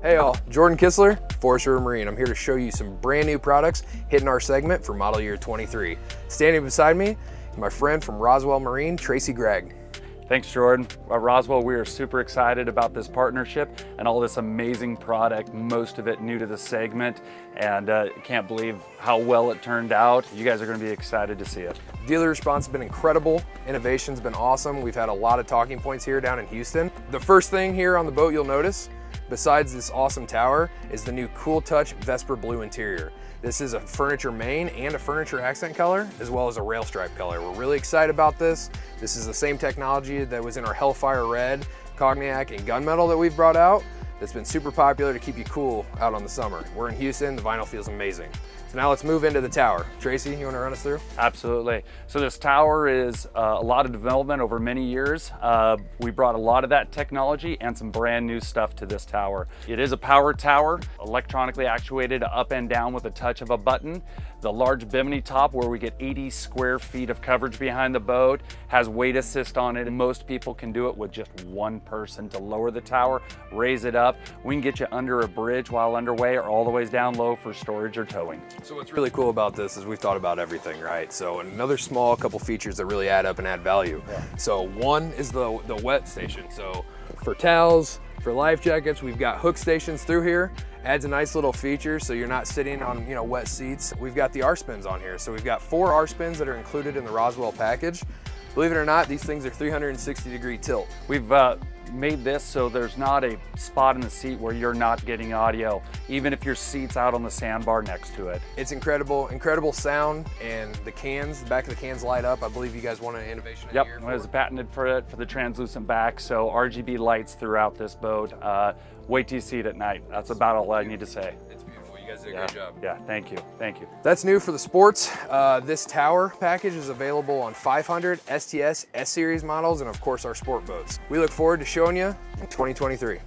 Hey y'all, Jordan Kistler, Forest River Marine. I'm here to show you some brand new products hitting our segment for model year 23. Standing beside me, my friend from Roswell Marine, Tracy Gregg. Thanks, Jordan. At Roswell, we are super excited about this partnership and all this amazing product, most of it new to the segment, and uh, can't believe how well it turned out. You guys are gonna be excited to see it. Dealer response has been incredible. Innovation's been awesome. We've had a lot of talking points here down in Houston. The first thing here on the boat you'll notice Besides this awesome tower is the new Cool Touch Vesper Blue interior. This is a furniture main and a furniture accent color, as well as a rail stripe color. We're really excited about this. This is the same technology that was in our Hellfire Red, Cognac, and Gunmetal that we've brought out that's been super popular to keep you cool out on the summer. We're in Houston, the vinyl feels amazing. Now let's move into the tower. Tracy, you wanna run us through? Absolutely. So this tower is uh, a lot of development over many years. Uh, we brought a lot of that technology and some brand new stuff to this tower. It is a power tower, electronically actuated up and down with a touch of a button. The large bimini top where we get 80 square feet of coverage behind the boat has weight assist on it and most people can do it with just one person to lower the tower, raise it up. We can get you under a bridge while underway or all the ways down low for storage or towing. So what's really cool about this is we've thought about everything, right? So another small couple features that really add up and add value. Yeah. So one is the, the wet station. So for towels, for life jackets, we've got hook stations through here. Adds a nice little feature so you're not sitting on you know wet seats. We've got the R-spins on here. So we've got four R-spins that are included in the Roswell package. Believe it or not, these things are 360 degree tilt. We've uh, made this so there's not a spot in the seat where you're not getting audio, even if your seat's out on the sandbar next to it. It's incredible, incredible sound, and the cans, the back of the cans light up. I believe you guys want an innovation Yep, it was patented for it, for the translucent back, so RGB lights throughout this boat. Uh, wait till you see it at night. That's about all I need to say guys did a yeah. great job. Yeah, thank you, thank you. That's new for the sports. Uh, this tower package is available on 500 STS S-Series models and of course our sport boats. We look forward to showing you in 2023.